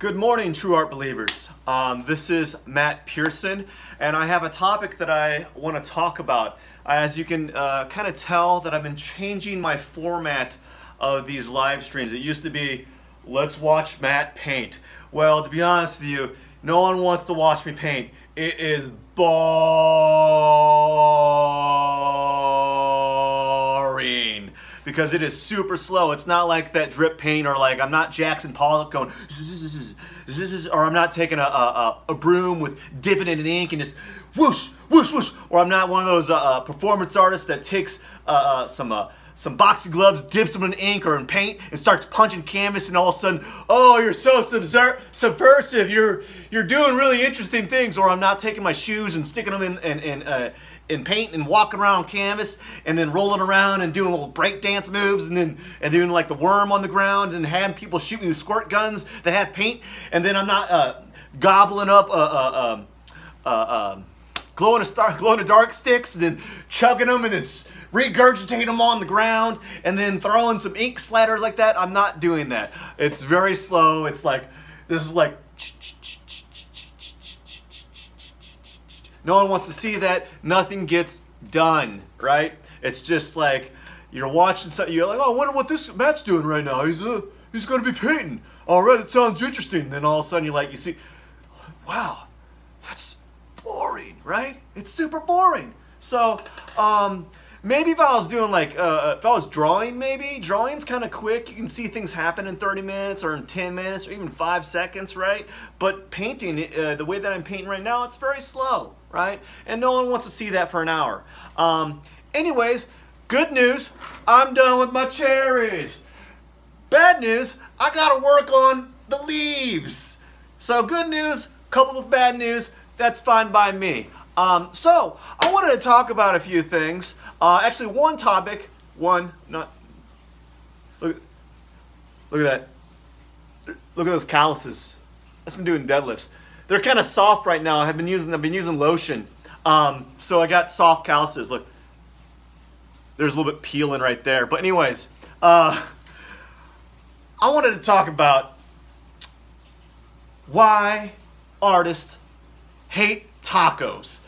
Good morning, True Art Believers. Um, this is Matt Pierson, and I have a topic that I want to talk about. As you can uh, kind of tell that I've been changing my format of these live streams. It used to be, let's watch Matt paint. Well, to be honest with you, no one wants to watch me paint. It is boring because it is super slow. It's not like that drip paint or like I'm not Jackson Pollock going or I'm not taking a, a, a broom with dipping it in ink and just whoosh, whoosh, whoosh. Or I'm not one of those uh, uh performance artists that takes uh, uh some uh, some boxing gloves, dips them in ink or in paint, and starts punching canvas, and all of a sudden, oh, you're so subversive. You're you're doing really interesting things. Or I'm not taking my shoes and sticking them in in in, uh, in paint and walking around canvas, and then rolling around and doing little break dance moves, and then and doing like the worm on the ground, and having people shoot me with squirt guns that have paint, and then I'm not uh, gobbling up. Uh, glow in a star, glow in the dark sticks, and then chugging them, and then regurgitate them on the ground and then throw in some ink splatters like that. I'm not doing that. It's very slow. It's like, this is like, no one wants to see that. Nothing gets done, right? It's just like, you're watching something, you're like, oh, I wonder what this Matt's doing right now. He's, uh, he's going to be painting. All right, that sounds interesting. And then all of a sudden you're like, you see, wow, that's boring, right? It's super boring. So, um, Maybe if I was doing like, uh, uh, if I was drawing maybe, drawing's kind of quick. You can see things happen in 30 minutes or in 10 minutes or even five seconds, right? But painting, uh, the way that I'm painting right now, it's very slow, right? And no one wants to see that for an hour. Um, anyways, good news, I'm done with my cherries. Bad news, I gotta work on the leaves. So good news, coupled with bad news, that's fine by me. Um, so, I wanted to talk about a few things. Uh, actually, one topic, one, not, look, look at that. Look at those calluses. That's been doing deadlifts. They're kind of soft right now. I've been using, I've been using lotion. Um, so I got soft calluses. Look, there's a little bit peeling right there. But anyways, uh, I wanted to talk about why artists hate tacos.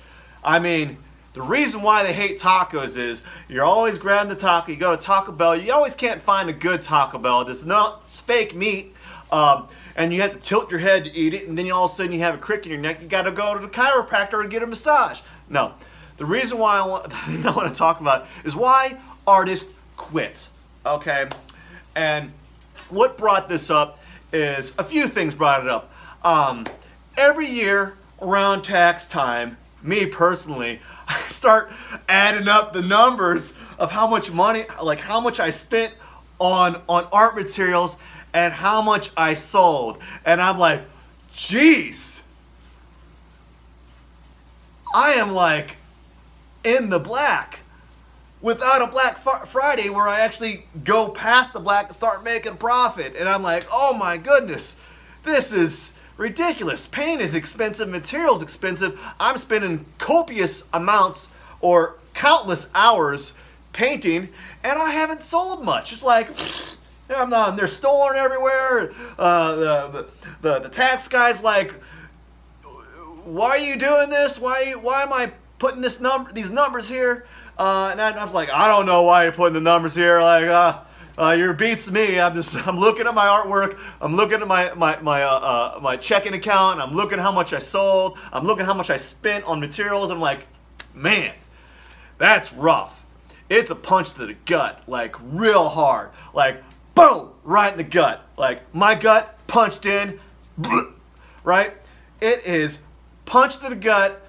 I mean, the reason why they hate tacos is you're always grabbing the taco, you go to Taco Bell, you always can't find a good Taco Bell. It's not fake meat. Um, and you have to tilt your head to eat it, and then all of a sudden you have a crick in your neck. You got to go to the chiropractor and get a massage. No, the reason why I want, I want to talk about is why artists quit. Okay, and what brought this up is a few things brought it up. Um, every year around tax time, me personally, I start adding up the numbers of how much money, like how much I spent on on art materials and how much I sold. And I'm like, geez, I am like in the black without a Black Friday where I actually go past the black and start making profit. And I'm like, oh my goodness, this is ridiculous. Paint is expensive, materials expensive. I'm spending copious amounts or countless hours painting and I haven't sold much. It's like, I'm not, they're stolen everywhere. Uh, the, the, the tax guy's like, why are you doing this? Why, why am I putting this number, these numbers here? Uh, and I, was like, I don't know why you're putting the numbers here. Like, uh, uh, your beats me. I'm just I'm looking at my artwork. I'm looking at my my my uh, uh, my checking account. I'm looking how much I sold. I'm looking how much I spent on materials. I'm like, man, that's rough. It's a punch to the gut, like real hard, like boom, right in the gut. Like my gut punched in, right? It is punch to the gut,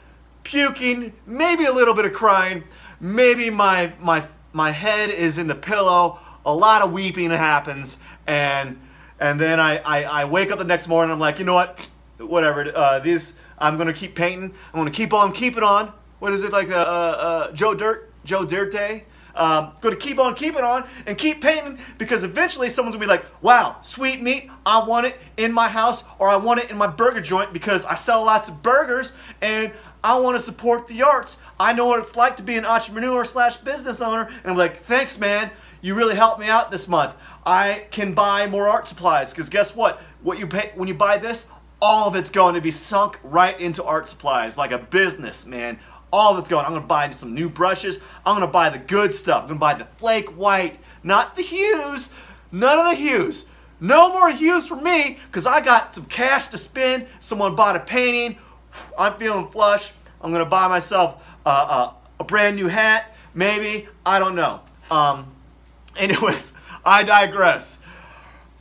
puking, maybe a little bit of crying, maybe my my my head is in the pillow a lot of weeping happens, and and then I, I, I wake up the next morning. I'm like, you know what? Whatever. Uh, these I'm gonna keep painting. I'm gonna keep on keeping on. What is it like? Uh, uh, uh, Joe Dirt, Joe Dirt Day. Um, gonna keep on keeping on and keep painting because eventually someone's gonna be like, wow, sweet meat, I want it in my house or I want it in my burger joint because I sell lots of burgers and I want to support the arts. I know what it's like to be an entrepreneur slash business owner. And I'm like, thanks, man you really helped me out this month. I can buy more art supplies because guess what? What you pay when you buy this, all of it's going to be sunk right into art supplies like a business, man. All that's going. I'm gonna buy some new brushes. I'm gonna buy the good stuff. I'm gonna buy the flake white, not the hues. None of the hues. No more hues for me because I got some cash to spend. Someone bought a painting. I'm feeling flush. I'm gonna buy myself a, a, a brand new hat, maybe. I don't know. Um, anyways, I digress.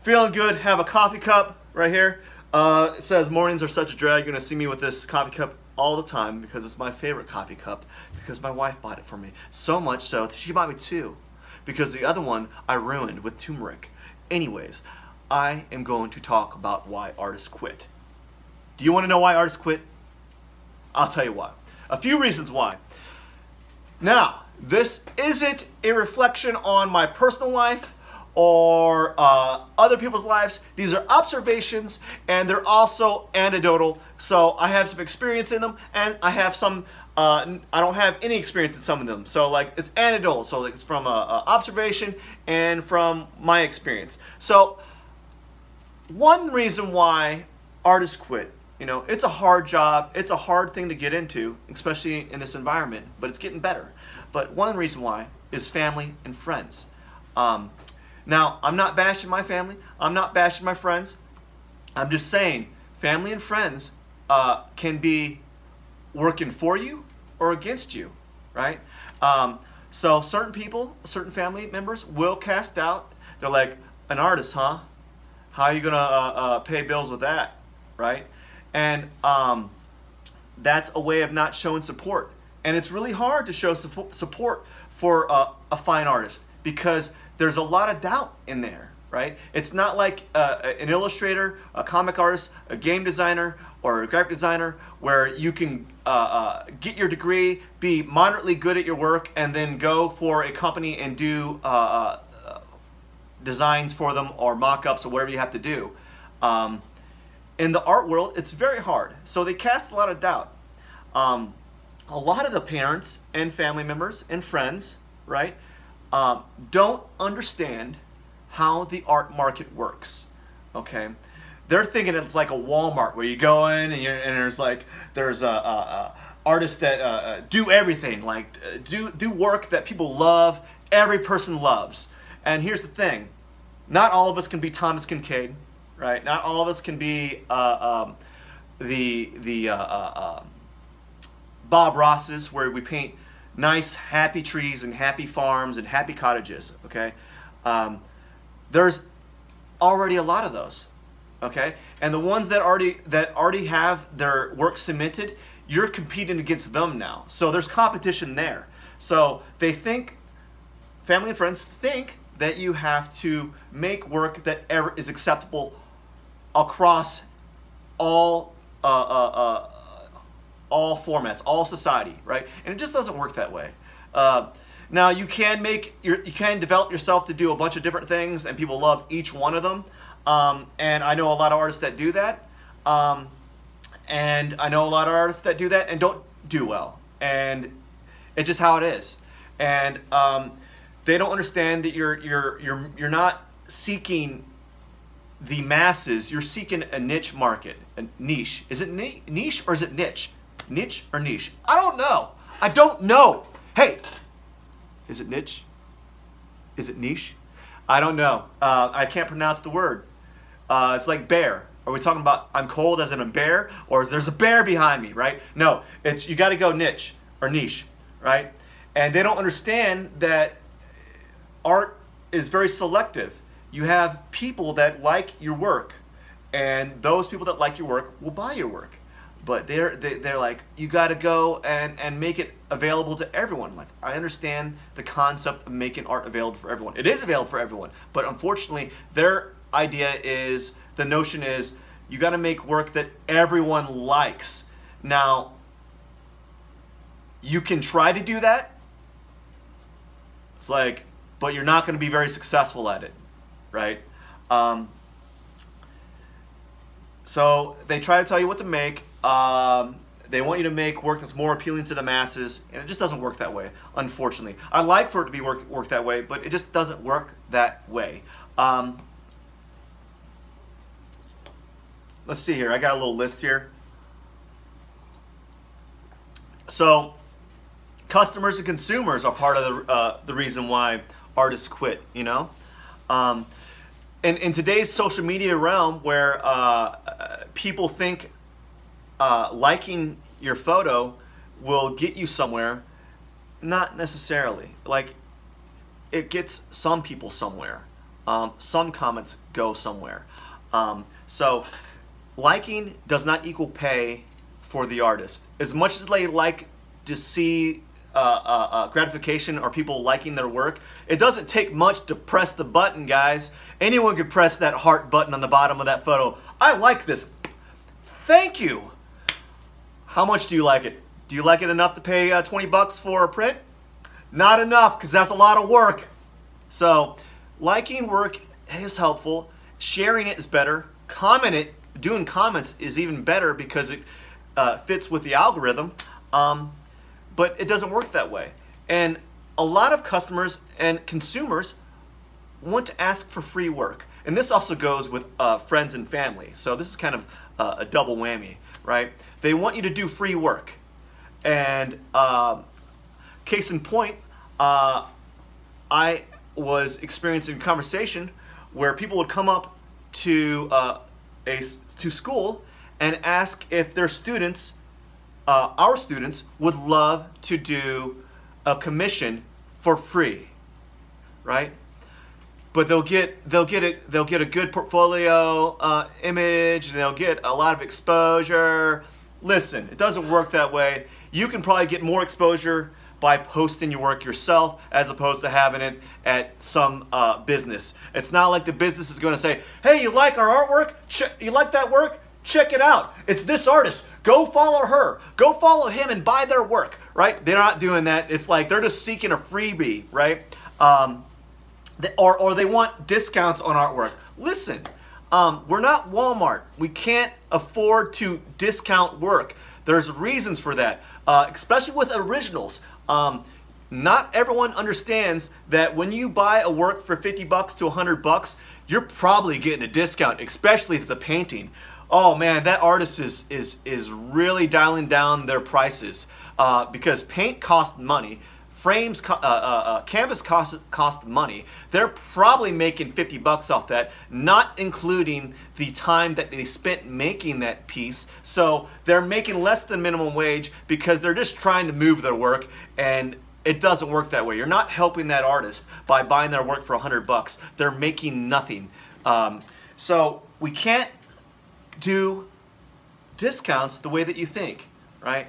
Feeling good. Have a coffee cup right here. Uh, it says mornings are such a drag. You're gonna see me with this coffee cup all the time because it's my favorite coffee cup because my wife bought it for me. So much so that she bought me two because the other one I ruined with turmeric. Anyways, I am going to talk about why artists quit. Do you want to know why artists quit? I'll tell you why. A few reasons why. Now, this isn't a reflection on my personal life or uh, other people's lives. These are observations and they're also anecdotal. So I have some experience in them and I have some, uh, I don't have any experience in some of them. So like it's anecdotal. So it's from a, a observation and from my experience. So one reason why artists quit you know, it's a hard job. It's a hard thing to get into, especially in this environment, but it's getting better. But one reason why is family and friends. Um, now, I'm not bashing my family. I'm not bashing my friends. I'm just saying family and friends uh, can be working for you or against you, right? Um, so certain people, certain family members will cast out. They're like, an artist, huh? How are you going to uh, uh, pay bills with that, right? And um, that's a way of not showing support. And it's really hard to show support for a, a fine artist because there's a lot of doubt in there, right? It's not like uh, an illustrator, a comic artist, a game designer, or a graphic designer where you can uh, uh, get your degree, be moderately good at your work, and then go for a company and do uh, uh, designs for them or mock-ups or whatever you have to do. Um, in the art world, it's very hard. So they cast a lot of doubt. Um, a lot of the parents and family members and friends, right, um, don't understand how the art market works. Okay, they're thinking it's like a Walmart where you go in and, and there's like there's a, a, a artists that uh, uh do everything, like uh, do do work that people love, every person loves. And here's the thing, not all of us can be Thomas Kinkade, right? Not all of us can be uh, um, the the uh, uh, Bob Rosses where we paint nice, happy trees and happy farms and happy cottages. Okay, um, there's already a lot of those. Okay, and the ones that already that already have their work cemented, you're competing against them now. So there's competition there. So they think, family and friends think that you have to make work that is acceptable across all uh, uh, uh, all formats, all society, right? And it just doesn't work that way. Uh, now you can make your, you can develop yourself to do a bunch of different things, and people love each one of them. Um, and I know a lot of artists that do that, um, and I know a lot of artists that do that and don't do well, and it's just how it is. And um, they don't understand that you're you're you're you're not seeking the masses, you're seeking a niche market, a niche. Is it niche or is it niche? Niche or niche? I don't know. I don't know. Hey, is it niche? Is it niche? I don't know. Uh, I can't pronounce the word. Uh, it's like bear. Are we talking about I'm cold as in a bear, or is there's a bear behind me, right? No, it's you got to go niche or niche, right? And they don't understand that art is very selective you have people that like your work and those people that like your work will buy your work but they're they, they are like you got to go and and make it available to everyone like i understand the concept of making art available for everyone it is available for everyone but unfortunately their idea is the notion is you got to make work that everyone likes now you can try to do that it's like but you're not going to be very successful at it right? Um, so they try to tell you what to make. Um, they want you to make work that's more appealing to the masses, and it just doesn't work that way, unfortunately. I like for it to be work, work that way, but it just doesn't work that way. Um, let's see here. I got a little list here. So, customers and consumers are part of the, uh, the reason why artists quit, you know? Um, in, in today's social media realm where uh, people think uh, liking your photo will get you somewhere, not necessarily. Like, it gets some people somewhere. Um, some comments go somewhere. Um, so, liking does not equal pay for the artist. As much as they like to see uh, uh, uh, gratification or people liking their work, it doesn't take much to press the button, guys. Anyone could press that heart button on the bottom of that photo. I like this. Thank you. How much do you like it? Do you like it enough to pay uh, 20 bucks for a print? Not enough, because that's a lot of work. So, liking work is helpful. Sharing it is better. Comment it. Doing comments is even better because it uh, fits with the algorithm. Um, but it doesn't work that way. And a lot of customers and consumers want to ask for free work. And this also goes with uh, friends and family. So this is kind of uh, a double whammy, right? They want you to do free work. And uh, case in point, uh, I was experiencing a conversation where people would come up to uh, a to school and ask if their students, uh, our students, would love to do a commission for free, right? But they'll get they'll get a they'll get a good portfolio uh, image and they'll get a lot of exposure. Listen, it doesn't work that way. You can probably get more exposure by posting your work yourself as opposed to having it at some uh, business. It's not like the business is going to say, "Hey, you like our artwork? You like that work? Check it out. It's this artist. Go follow her. Go follow him and buy their work." Right? They're not doing that. It's like they're just seeking a freebie, right? Um, or, or they want discounts on artwork. Listen, um, we're not Walmart. We can't afford to discount work. There's reasons for that, uh, especially with originals. Um, not everyone understands that when you buy a work for 50 bucks to 100 bucks, you're probably getting a discount, especially if it's a painting. Oh man, that artist is is is really dialing down their prices uh, because paint costs money frames, uh, uh, uh, canvas cost, cost money. They're probably making 50 bucks off that, not including the time that they spent making that piece. So they're making less than minimum wage because they're just trying to move their work and it doesn't work that way. You're not helping that artist by buying their work for 100 bucks. They're making nothing. Um, so we can't do discounts the way that you think, right?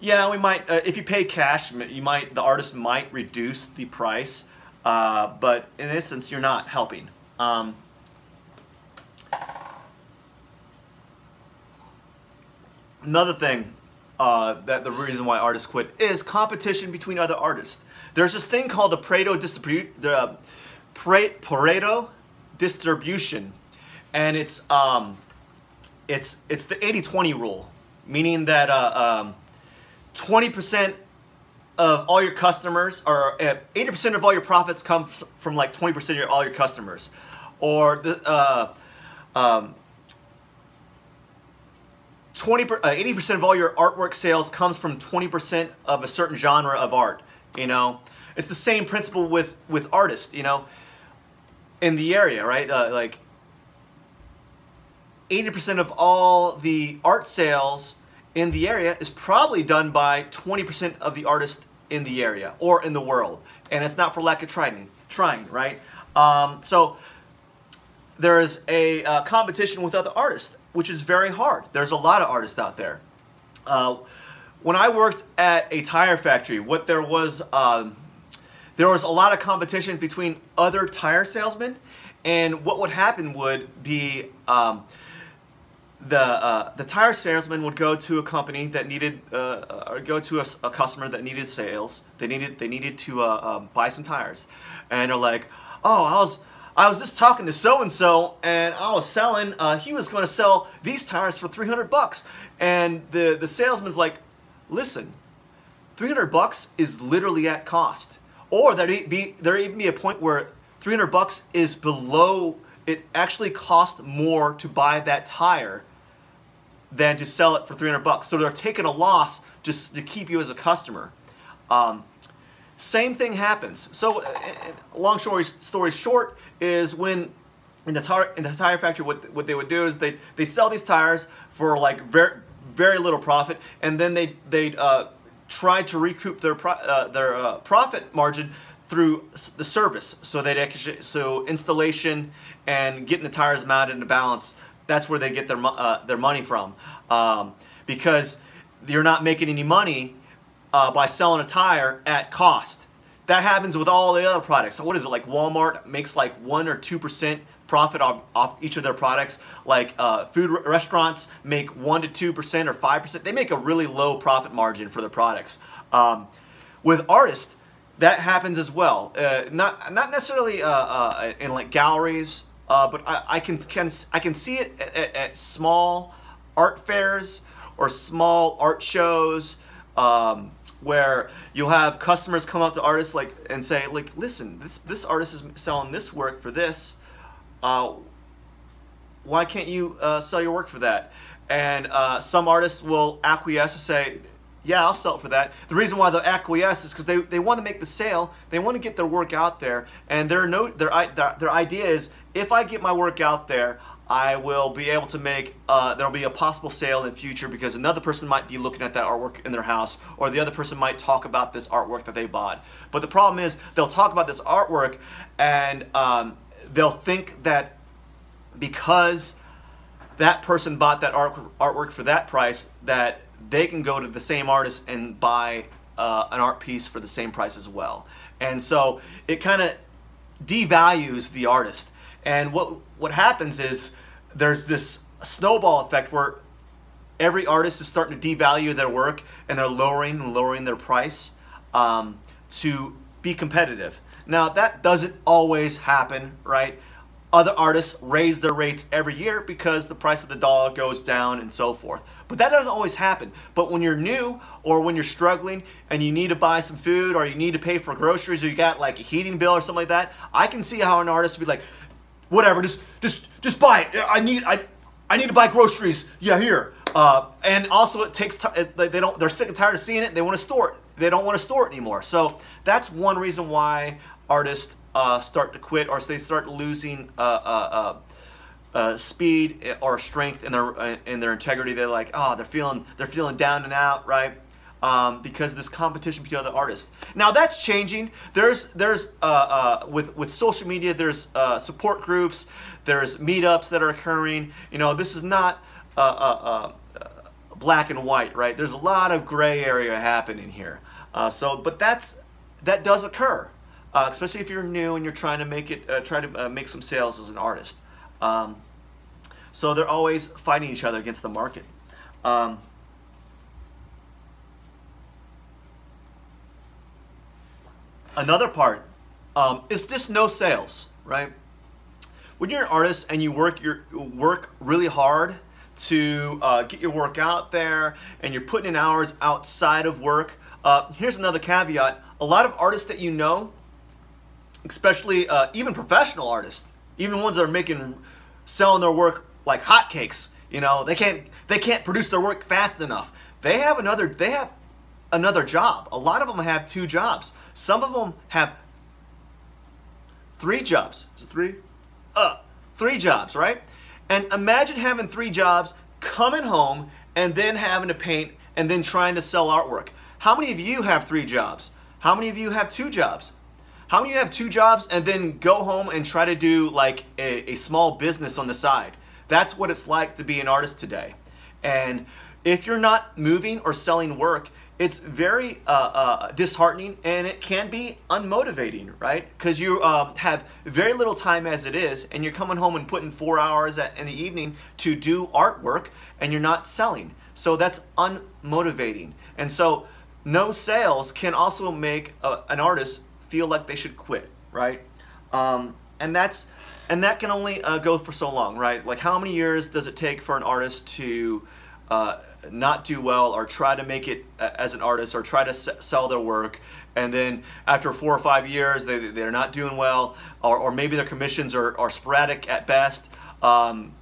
Yeah, we might. Uh, if you pay cash, you might. The artist might reduce the price, uh, but in this sense, you're not helping. Um, another thing uh, that the reason why artists quit is competition between other artists. There's this thing called the Pareto. The Pareto distribution, and it's um, it's it's the 80-20 rule, meaning that uh, um, 20% of all your customers, or 80% uh, of all your profits come from like 20% of your, all your customers. Or the, uh, um, 20, uh, 80% of all your artwork sales comes from 20% of a certain genre of art, you know? It's the same principle with, with artists, you know? In the area, right? Uh, like, 80% of all the art sales in the area is probably done by 20% of the artists in the area or in the world. And it's not for lack of trying, trying right? Um, so there is a uh, competition with other artists, which is very hard. There's a lot of artists out there. Uh, when I worked at a tire factory, what there was, um, there was a lot of competition between other tire salesmen, and what would happen would be um, the uh, the tire salesman would go to a company that needed uh, or go to a, a, customer that needed sales. They needed they needed to uh, um, buy some tires, and they're like, "Oh, I was I was just talking to so and so, and I was selling. Uh, he was going to sell these tires for 300 bucks, and the the salesman's like, "Listen, 300 bucks is literally at cost." Or there be there even be a point where 300 bucks is below. It actually cost more to buy that tire than to sell it for 300 bucks. So they're taking a loss just to keep you as a customer. Um, same thing happens. So, uh, uh, long story, story short is when in the tire in the tire factory, what what they would do is they they sell these tires for like very very little profit, and then they they uh, try to recoup their pro, uh, their uh, profit margin through the service. So they actually so installation and getting the tires mounted into balance. That's where they get their uh, their money from, um, because you're not making any money uh, by selling a tire at cost. That happens with all the other products. So what is it like? Walmart makes like one or two percent profit off, off each of their products. Like uh, food restaurants make one to two percent or five percent. They make a really low profit margin for their products. Um, with artists, that happens as well. Uh, not not necessarily uh, uh, in like galleries, uh, but I, I, can, can I can see it at, at, small art fairs or small art shows. Um, where you'll have customers come up to artists like and say like listen this this artist is selling this work for this uh, why can't you uh, sell your work for that and uh, some artists will acquiesce and say yeah I'll sell it for that. The reason why they'll acquiesce is because they, they want to make the sale. They want to get their work out there. And their no their, their, their idea is if I get my work out there I will be able to make, uh, there'll be a possible sale in the future because another person might be looking at that artwork in their house or the other person might talk about this artwork that they bought. But the problem is they'll talk about this artwork and um, they'll think that because that person bought that art, artwork for that price that they can go to the same artist and buy uh, an art piece for the same price as well. And so it kind of devalues the artist. And what what happens is there's this snowball effect where every artist is starting to devalue their work and they're lowering and lowering their price um, to be competitive. Now that doesn't always happen, right? Other artists raise their rates every year because the price of the dollar goes down and so forth. But that doesn't always happen. But when you're new or when you're struggling and you need to buy some food or you need to pay for groceries or you got like a heating bill or something like that, I can see how an artist would be like, whatever, just just just buy it. I need I I need to buy groceries. Yeah, here. Uh, and also it takes time. They don't. They're sick and tired of seeing it. They want to store it. They don't want to store it anymore. So that's one reason why artists uh, start to quit or they start losing uh, uh, uh, uh speed or strength in their in their integrity. They're like, oh, they're feeling they're feeling down and out, right? um, because this competition between other artists. Now that's changing. There's there's uh, with with social media. There's support groups. There's meetups that are occurring. You know, this is not black and white, right? There's a lot of gray area happening here. so, but that's that does occur, especially if you're new and you're trying to make it try to make some sales as an artist. Um, so they're always fighting each other against the market. Um, Another part um, is just no sales, right? When you're an artist and you work your work really hard to uh, get your work out there and you're putting in hours outside of work, uh, here's another caveat. A lot of artists that you know, especially uh, even professional artists, even ones that are making, selling their work like hotcakes, you know, they can't, they can't produce their work fast enough. They have another, they have another job. A lot of them have two jobs. Some of them have three jobs. Is it three? Uh, three jobs, right? And imagine having three jobs, coming home, and then having to paint, and then trying to sell artwork. How many of you have three jobs? How many of you have two jobs? How many you have two jobs and then go home and try to do like a, a small business on the side? That's what it's like to be an artist today. And if you're not moving or selling work, it's very uh, uh, disheartening and it can be unmotivating, right? Because you um, have very little time as it is, and you're coming home and putting four hours at, in the evening to do artwork, and you're not selling. So that's unmotivating. And so no sales can also make a, an artist feel like they should quit, right? Um, and that's and that can only uh, go for so long, right? Like how many years does it take for an artist to uh, not do well or try to make it uh, as an artist or try to sell their work and then after four or five years they, they're not doing well or, or maybe their commissions are, are sporadic at best um,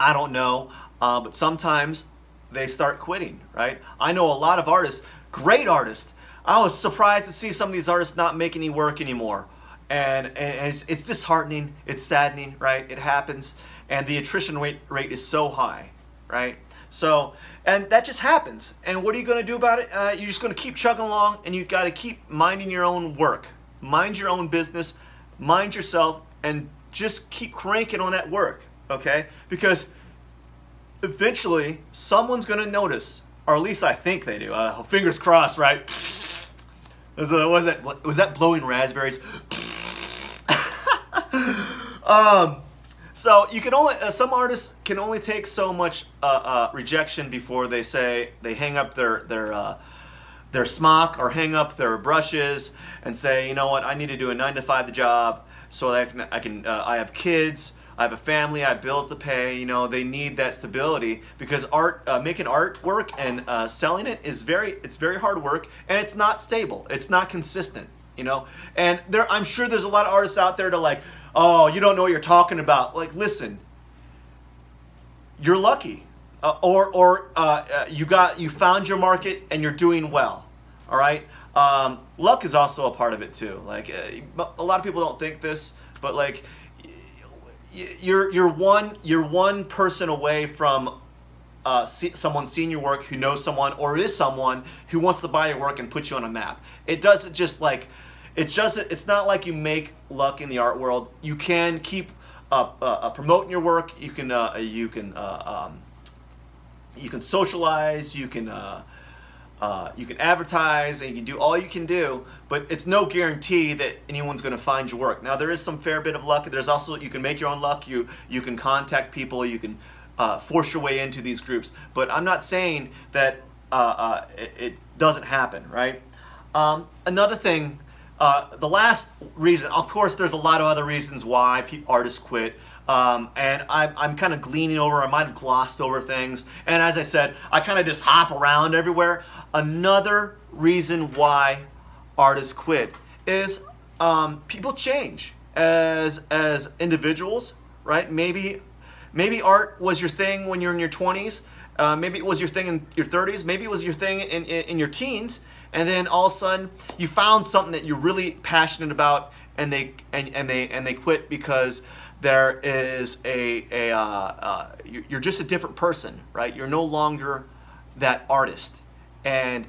i don't know uh, but sometimes they start quitting right i know a lot of artists great artists i was surprised to see some of these artists not make any work anymore and, and it's, it's disheartening it's saddening right it happens and the attrition rate, rate is so high right so, and that just happens. And what are you going to do about it? Uh, you're just going to keep chugging along and you got to keep minding your own work. Mind your own business, mind yourself, and just keep cranking on that work, okay? Because eventually someone's going to notice, or at least I think they do. Uh, fingers crossed, right? Was, uh, was that was that blowing raspberries? um, so you can only uh, some artists can only take so much uh, uh, rejection before they say they hang up their their uh, their smock or hang up their brushes and say, you know what, I need to do a nine to five job so that I can I can uh, I have kids. I have a family, I have bills to pay, you know, they need that stability because art, uh, making artwork and uh, selling it is very, it's very hard work and it's not stable. It's not consistent, you know? And there, I'm sure there's a lot of artists out there to like, oh, you don't know what you're talking about. Like, listen, you're lucky. Uh, or or uh, uh, you got you found your market and you're doing well. All right. Um, luck is also a part of it too. Like uh, a lot of people don't think this, but like you're you're one you're one person away from uh, see, someone seeing your work who knows someone or is someone who wants to buy your work and put you on a map. It doesn't just like it just it's not like you make luck in the art world. You can keep uh, uh, uh promoting your work. You can uh, you can uh, um, you can socialize. You can uh, you can advertise and you can do all you can do, but it's no guarantee that anyone's going to find your work. Now there is some fair bit of luck. There's also you can make your own luck. You you can contact people. You can force your way into these groups. But I'm not saying that it, it, doesn't happen, right? Um, another thing uh, the last reason, of course, there's a lot of other reasons why artists quit. Um, and I'm, I'm kind of gleaning over, I might have glossed over things. And as I said, I kind of just hop around everywhere. Another reason why artists quit is um, people change as, as individuals, right? Maybe, maybe art was your thing when you're in your 20s. Uh, maybe it was your thing in your 30s. Maybe it was your thing in, in, in your teens and then all of a sudden you found something that you're really passionate about and they and, and they and they quit because there is a, a uh, uh, you're just a different person right? You're no longer that artist. And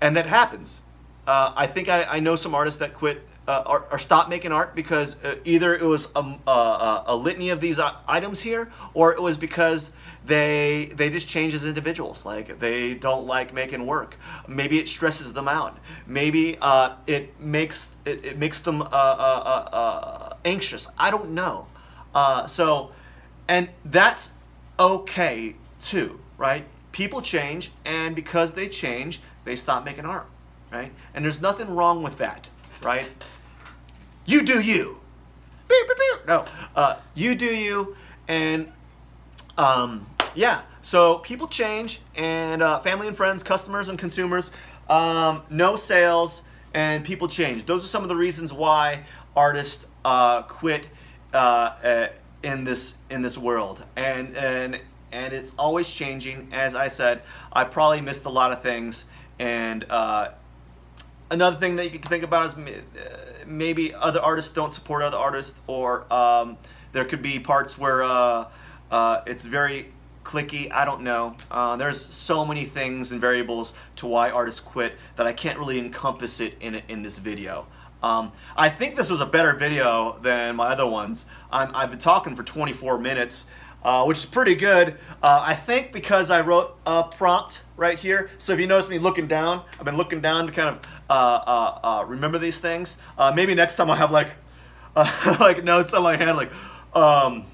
and that happens. Uh, I think I, I know some artists that quit uh, or, or stop making art because uh, either it was a, a, a litany of these items here or it was because they they just change as individuals. Like they don't like making work. Maybe it stresses them out. Maybe uh, it makes it, it makes them uh, uh, uh, uh anxious. I don't know uh, so and that's okay too right? People change and because they change they stop making art right? And there's nothing wrong with that right? You do you. No uh, you do you and um, yeah, so people change, and uh, family and friends, customers and consumers, um, no sales, and people change. Those are some of the reasons why artists uh, quit uh, uh, in this in this world, and and and it's always changing. As I said, I probably missed a lot of things, and uh, another thing that you can think about is uh, maybe other artists don't support other artists, or um, there could be parts where it's very clicky, I don't know. Uh, there's so many things and variables to why artists quit that I can't really encompass it in, in this video. Um, I think this was a better video than my other ones. i have been talking for 24 minutes, uh, which is pretty good. Uh, I think because I wrote a prompt right here, so if you notice me looking down, I've been looking down to kind of uh, uh, uh, remember these things. maybe next time I'll have like, like notes on my hand like, um,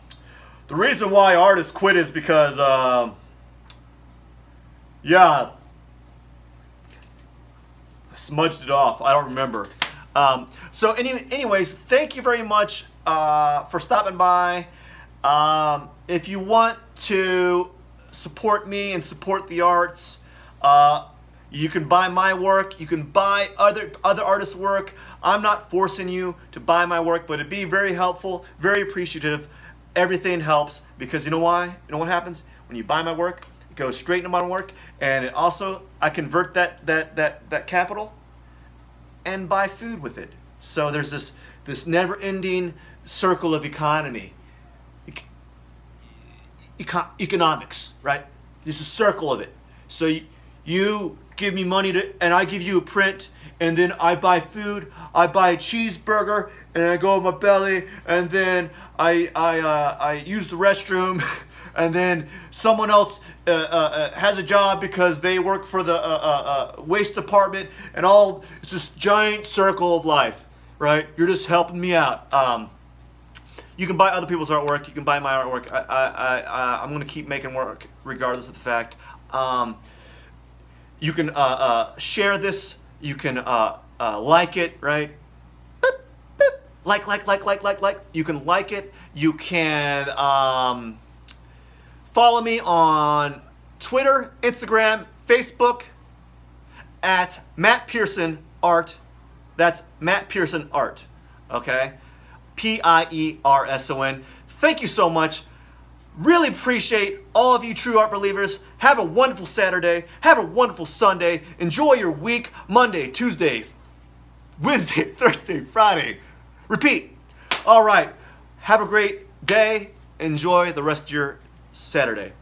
the reason why artists quit is because, uh, yeah, I smudged it off. I don't remember. Um, so any, anyways, thank you very much uh, for stopping by. Um, if you want to support me and support the arts, uh, you can buy my work. You can buy other other artists' work. I'm not forcing you to buy my work, but it'd be very helpful, very appreciative. Everything helps because you know why? You know what happens when you buy my work? It goes straight into my work, and it also I convert that that that that capital and buy food with it. So there's this this never-ending circle of economy, Econ economics, right? There's a circle of it. So you, you give me money to, and I give you a print, and then I buy food. I buy a cheeseburger, and I go in my belly, and then I I uh, I use the restroom. and then someone else uh, uh, uh, has a job because they work for the uh, uh, uh, waste department and all it's this giant circle of life right? You're just helping me out. Um, you can buy other people's artwork. You can buy my artwork. I, I, I, I'm gonna keep making work regardless of the fact. Um, you can share this. You can like it right? Like like like like like like. You can like it. You can um, Follow me on Twitter, Instagram, Facebook at Matt Pierson Art. That's Matt Pierson Art. Okay? P I E R S O N. Thank you so much. Really appreciate all of you true art believers. Have a wonderful Saturday. Have a wonderful Sunday. Enjoy your week Monday, Tuesday, Wednesday, Thursday, Friday. Repeat. All right. Have a great day. Enjoy the rest of your Saturday.